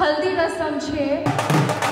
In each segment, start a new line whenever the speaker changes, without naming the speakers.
हल्दी रसम है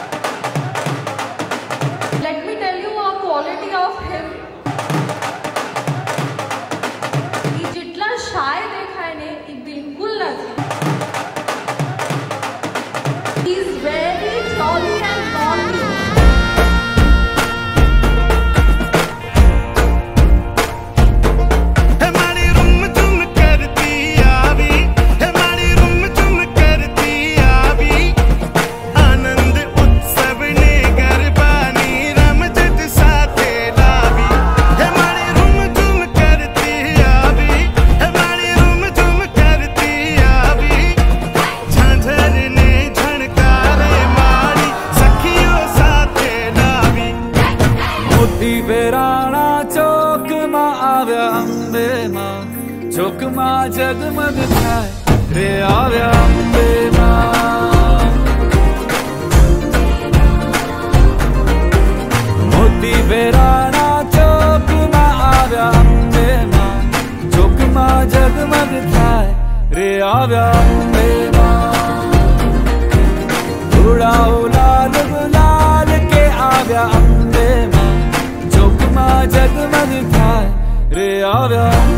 આવ્યા અંબે માં ચોકમાં જગમગ થાય રે આવ્યા અંબે માં મોતી વેરાણા ચોકમાં આવ્યા અંબે માં ચોકમાં જગમગ થાય રે આવ્યા અંબે માં ઉડાઉ લાલ ગુલાલ કે આવ્યા અંબે માં ચોકમાં જગમગ થાય રે આવ્યા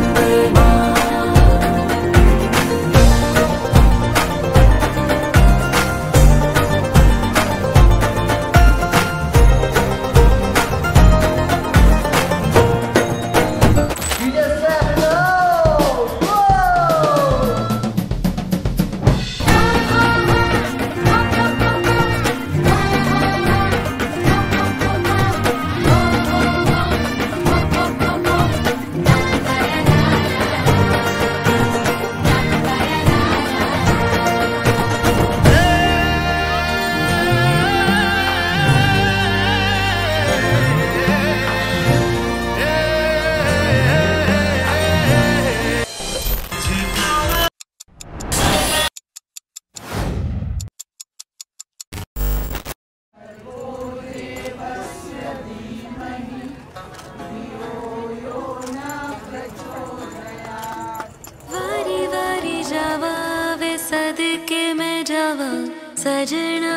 सजना।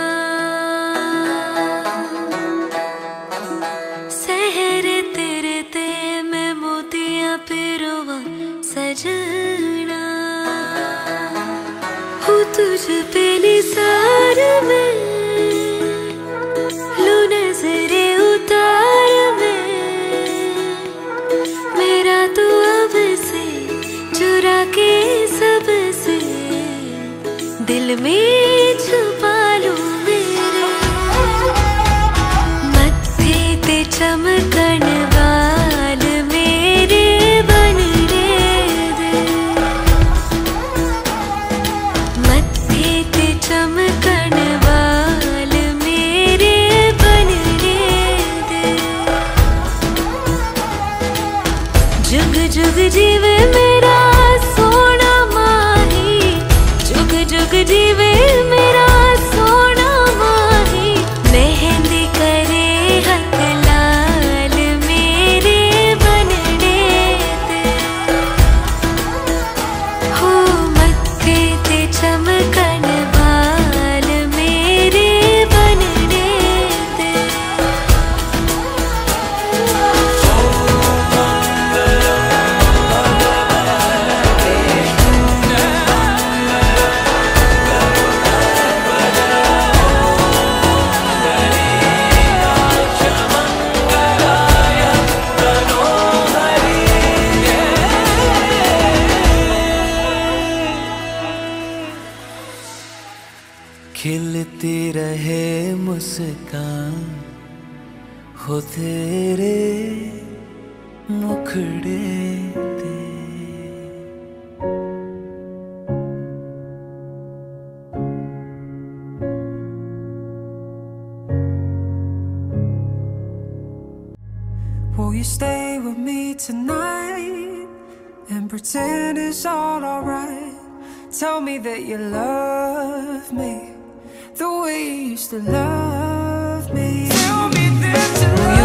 सहरे तेरे ते मैं मोतिया पिरोवा सजना। हूँ तुझ पे निसार में उतार में। मेरा तो अब से चुरा के सबसे दिल में
खिलती रहे मुस्कान हो तेरे मुखड़े ते
Will you stay with me tonight and pretend it's all alright? Tell me that you love me the way you used to love me. Tell me that you